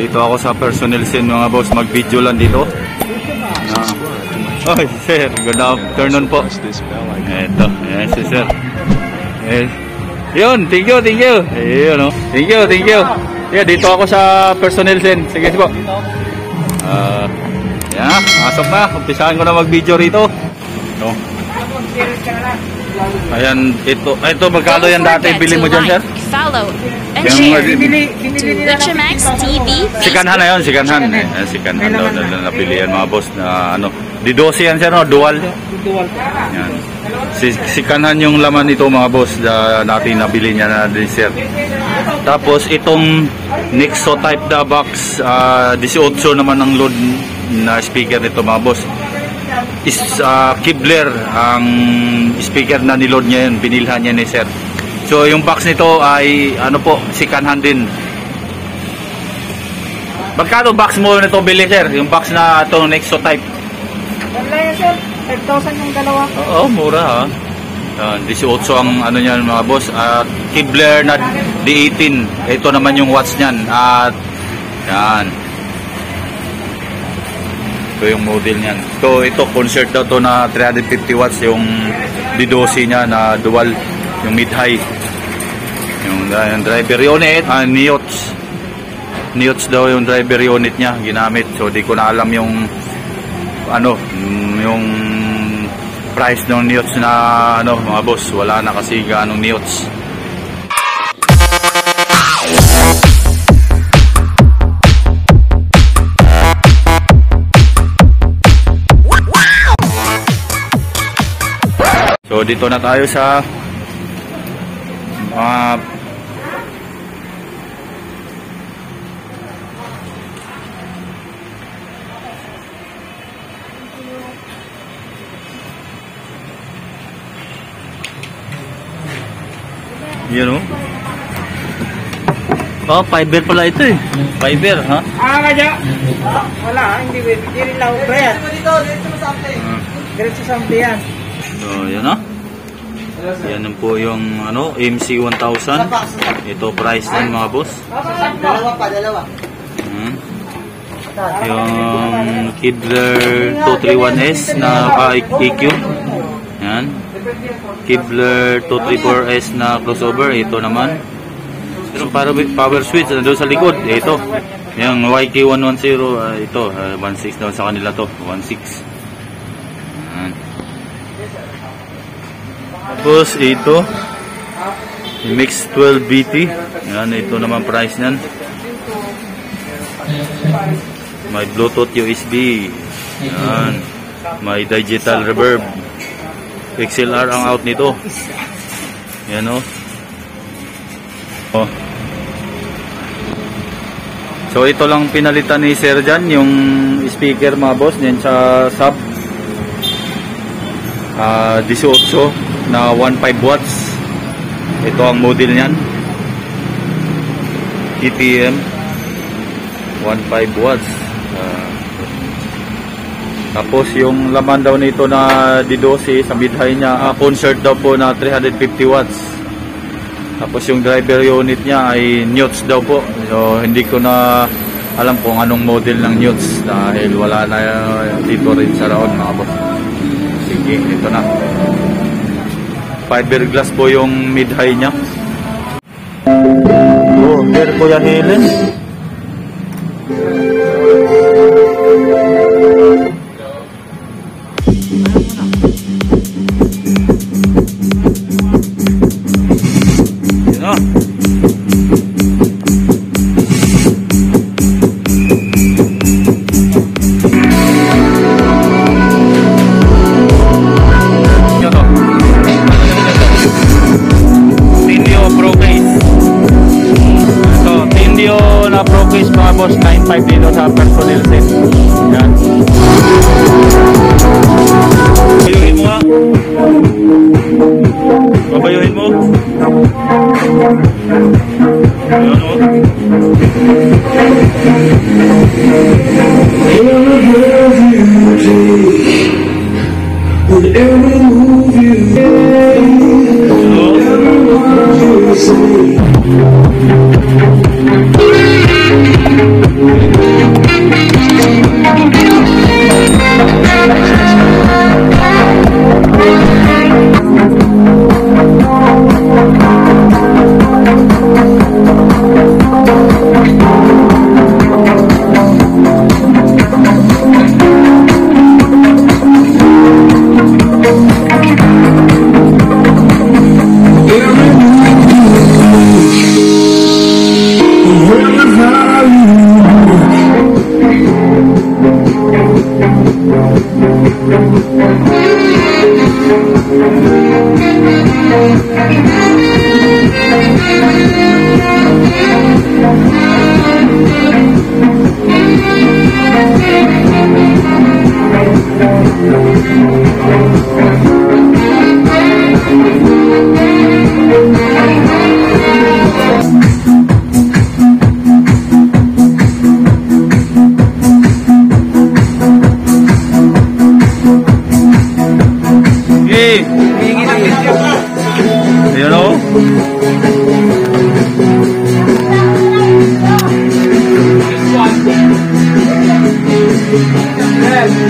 Dito ako sa personnel scene mga boss. Mag-video lang dito. Ah. Oy, sir. Good afternoon po. Eto. Yes, sir. Yes. Yun, thank you, thank you. Ayun, oh. Thank you, thank you. Yeah, dito ako sa personnel scene. Sige po. Ah, yan, pasok na. Umpisahan ko na mag-video rito. No. Ayan, ito, ito magkano yan dati bili mo dyan, sir? Follow and Yung share. Binili, binili nila ng TV. Sikanhan na yun, sikanhan. Eh, sikanhan daw na, na napili yan mga boss na ano. Di 12 yan sir, no? Dual. Dual. Yan. Si, sikanhan yung laman nito mga boss na natin nabili niya na din sir. Tapos itong Nexo type na box, ah, 18 naman ang load na speaker nito mga boss. Is ah, Kibler ang speaker na niload niya yun, binilhan niya ni sir. So yung box nito ay ano po, sikanhan din. Magkano box mo nito bili sir? Yung box na itong Nexo type. Wala yan sir. 5,000 yung dalawa. Oo, mura ha. Yan, 18 ang ano niyan mga boss. At Kibler na D18. Ito naman yung watts niyan. At yan. Ito yung model niyan. So ito concert daw to na 350 watts yung D12 niya na dual yung mid-high. Yung, uh, yung driver unit, ah, Niots. Niots daw yung driver unit niya ginamit. So di ko na alam yung ano, yung price ng Niots na ano, mga boss, wala na kasi ganong Niots. So dito na tayo sa mga Yun o. Oh, fiber pala ito eh. Fiber, ha? Ah, kaya. Wala, hindi hindi rin lang bayad. Diretso sa yan. So, yan o. Yan ang po yung ano, MC 1000. Ito price ng mga boss. Dalawa pa, dalawa. Hmm. Yung Kidler 231S na ah, EQ. Yan. Kibler 234S na crossover. Ito naman. Para power switch nandun sa likod. Ito. Yung YK110. ah, ito. ah, 16 daw sa kanila to. 16. Tapos ito. Mix 12 BT. Yan. Ito naman price niyan. May Bluetooth USB. Yan. May digital reverb. XLR ang out nito. Yan o. Oh. So ito lang pinalitan ni Sir Jan yung speaker mga boss yan sa sub. Ah 18 na 15 watts. Ito ang model niyan. EPM 15 watts. Ah, tapos yung laman daw nito na D12 sa mid-high niya, ah, concert daw po na 350 watts. Tapos yung driver unit niya ay Newts daw po. So hindi ko na alam kung anong model ng Newts dahil wala na uh, dito rin sa raon mga boss. Sige, ito na. Fiberglass po yung mid-high niya. Oh, there Kuya Helen. Boss, 9.5 happy.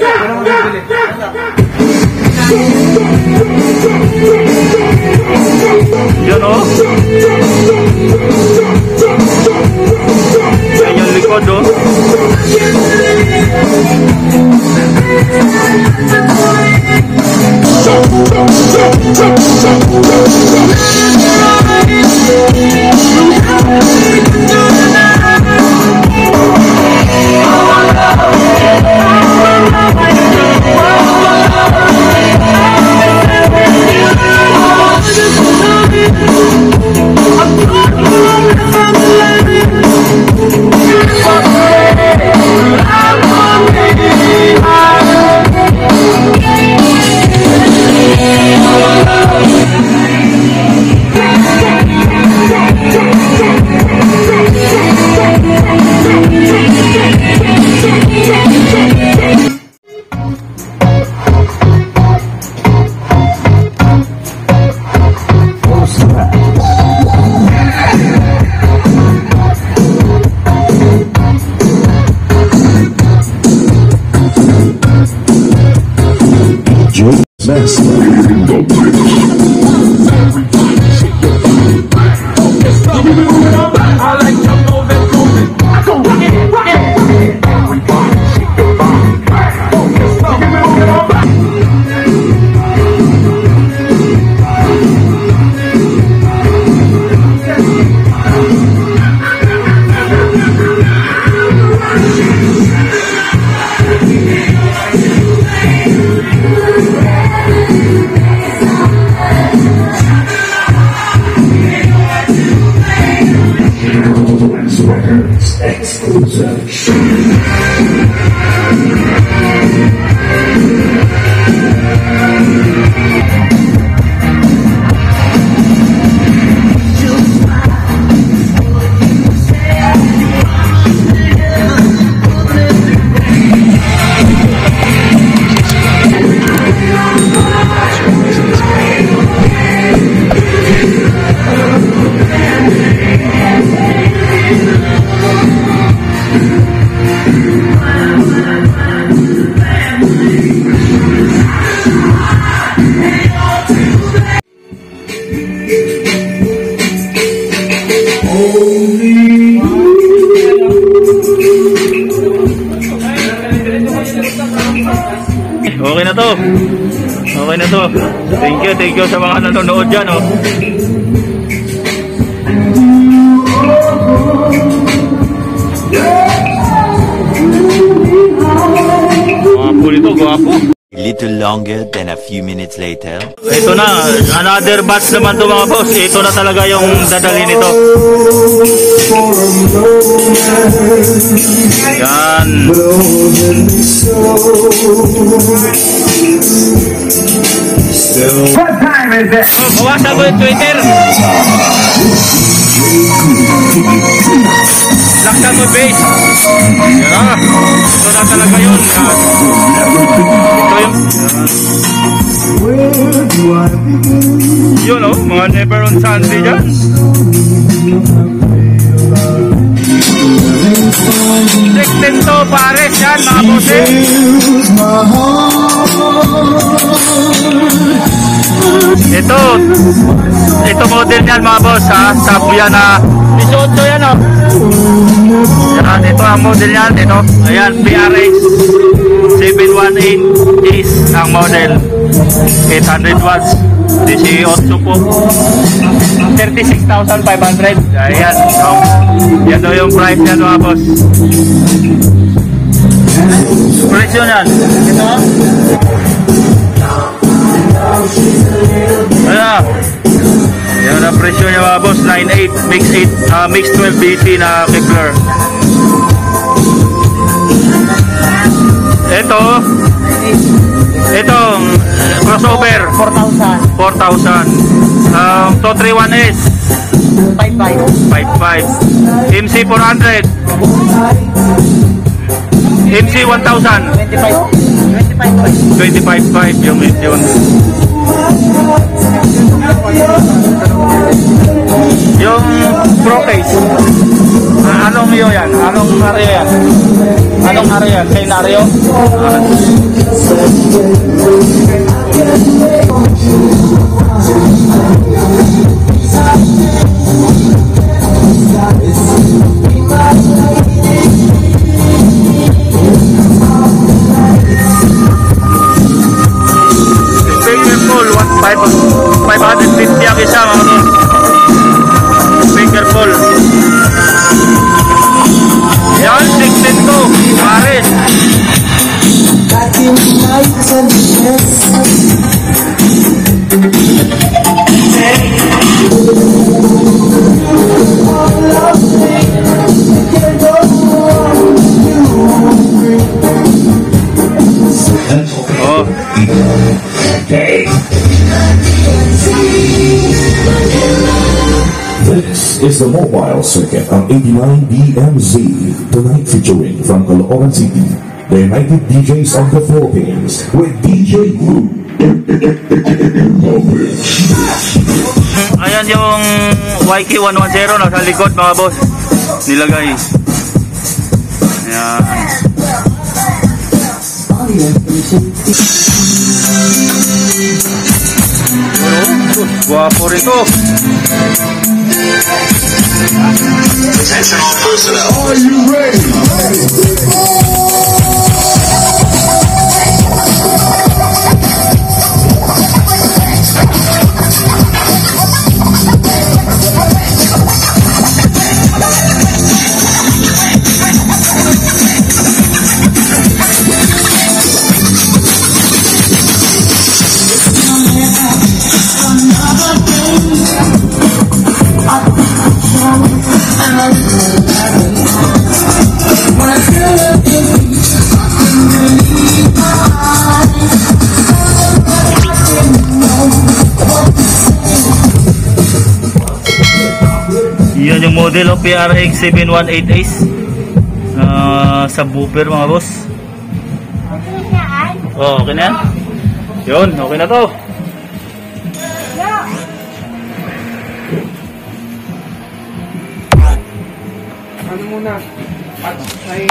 Yeah. escuta. You sa mga nanonood dyan, oh. Gwapo nito, gwapo. A little longer than a few minutes later. Ito na, another batch naman to mga boss. Ito na talaga yung dadali nito. Yan. Oh, bawasan ko yung Twitter. Laksan mo base. Yan. Ito na talaga yun. Oh, on Sunday dyan. Sexten to pares yan mga. Ito, ito model niyan mga boss ha, sapo yan na 18 yan oh. Yan, ito ang model niyan, ito. Ayan, PRX 718 is ang model. 800 watts. 18 po. 36,500. Ayan. So, yan daw yung price niyan mga boss. Presyo niyan. Ito. Ayan. Yan ang presyo niya mga boss. 9.8 mix 8 ah, mix 12 BT na Kepler. Ito. Ito, crossover. 4,000. 4,000. Um, to 31S. 5,500. 55. MC 400. MC 1,000. 25. 25. 25.5 yung yun. Yung Pro case. Anong iyo yan? Anong area yan? Anong area yan? Scenario? Ah, Finger pull, 550 ang This is the mobile circuit on 89 BMZ, tonight featuring from Caloocan City. The United DJs of the Philippines, with DJ Group. ayan yung YK110 nasa likod mga boss. Nilagay. Ayan. Oh, Guwapo rin to. Yan yung model of PRX 718 Ace. Uh, subwoofer mga boss. Oh, okay na yan? Yun, okay na to. Ano muna? Ay